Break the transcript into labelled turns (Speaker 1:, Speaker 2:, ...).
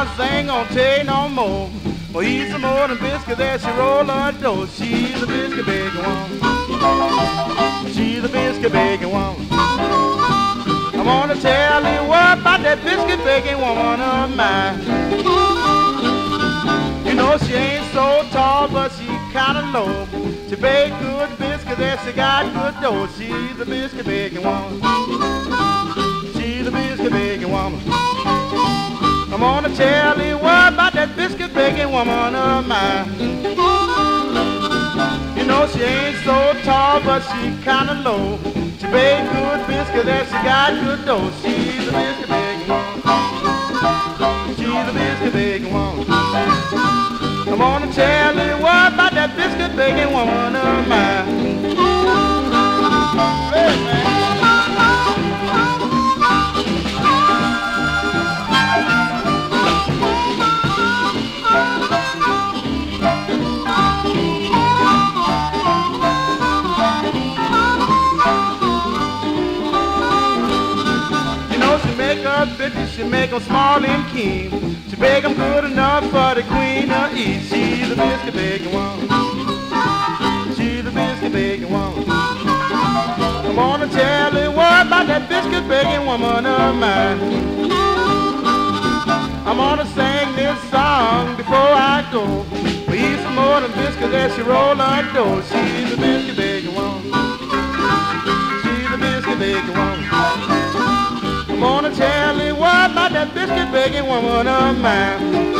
Speaker 1: you ain't gonna take no more. Well, he's some more than biscuit that she roll her dough. She's a biscuit baking woman. She's a biscuit baking woman. I wanna tell you what about that biscuit baking woman of mine. You know she ain't so tall, but she kinda low. She bake good biscuits and she got good dough. She's a biscuit baking woman. She's a biscuit baking woman. I'm gonna tell you what about that biscuit baking woman of mine. You know she ain't so tall, but she kinda low. She bake good biscuits and she got good dough. She's a biscuit baking woman. She's a biscuit baking woman. I'm gonna tell you what about that biscuit baking woman of mine. 50 she make them small and keen. She bake them good enough for the queen to eat. She's a biscuit baking woman. She's a biscuit baking woman. I'm gonna tell you what about that biscuit baking woman of mine. I'm gonna sing this song before I go. We eat some more than biscuits as she roll her dough. She's a biscuit baking woman. She's a biscuit baking woman. Biscuit baking woman of mine.